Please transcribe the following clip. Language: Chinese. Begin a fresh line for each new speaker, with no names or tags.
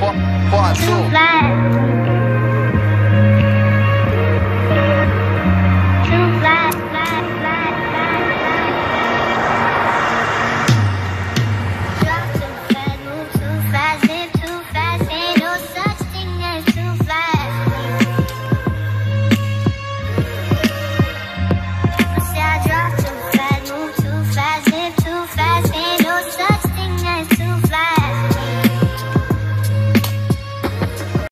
花花
束。